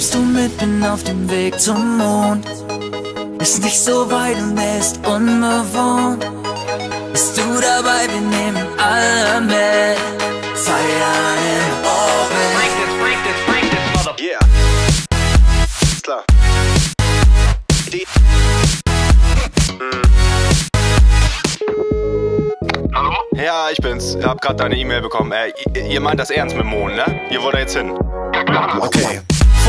mit, bin auf dem Weg zum Mond. Ist nicht so weit und er ist unbewohnt. Bist du dabei, wir nehmen alle mit. Feiern im Orbit. Yeah. Ist klar. Die Hallo? ja, ich bin's. Ich hab grad deine E-Mail bekommen. Äh, ihr- ihr meint das ernst mit dem Mond, ne? Ihr wollt da jetzt hin. Okay.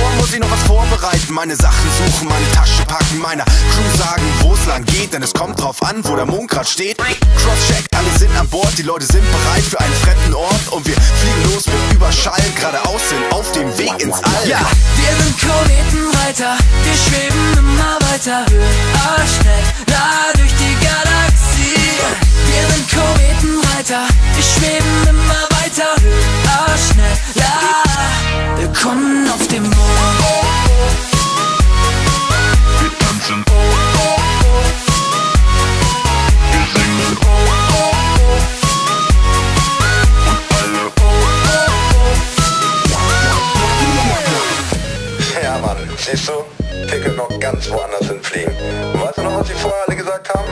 Vor muss ich noch was vorbereiten, meine Sachen suchen, meine Tasche packen, meiner Crew sagen, wo es lang geht, denn es kommt drauf an, wo der Mond grad steht. Crosscheck, alle sind an Bord, die Leute sind bereit für einen fremden Ort und wir fliegen los mit Überschall, geradeaus sind auf dem Weg ins All. Ja, wir sind Kometenreiter, wir schweben immer weiter höher, siehst du? Ticket noch ganz woanders hinfliegen. Weißt du noch, was sie vorher alle gesagt haben?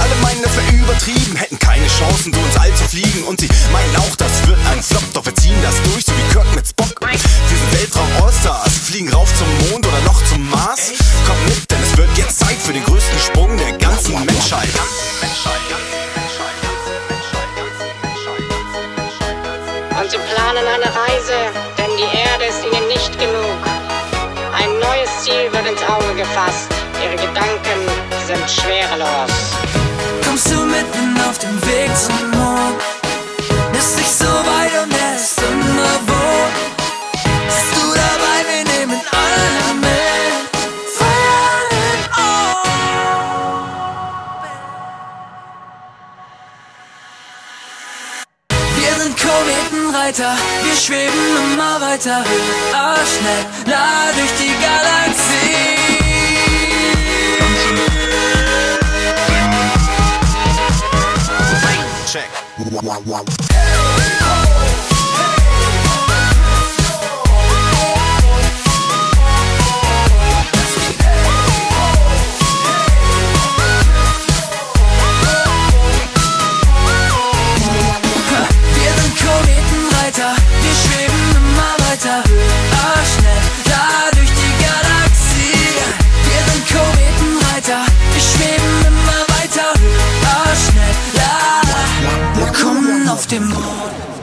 Alle meinen, das wäre übertrieben, hätten keine Chancen, so ins All zu fliegen. Und sie meinen auch, das wird ein Flop, doch wir ziehen das durch, so wie Kirk mit Spock. Wir sind Weltraum-Allstars, fliegen rauf zum Mond oder noch zum Mars. Kommt mit, denn es wird jetzt Zeit für den größten Sprung der ganzen Menschheit. Und sie planen eine Reise, auf dem Weg zum Mond. Ist nicht so weit und er ist unbewohnt. Bist du dabei, wir nehmen alle mit. Feiern im Orbit. Wir sind Kometenreiter, wir schweben immer weiter höher, schneller durch die Galaxie. Check. Wir auf dem Mond.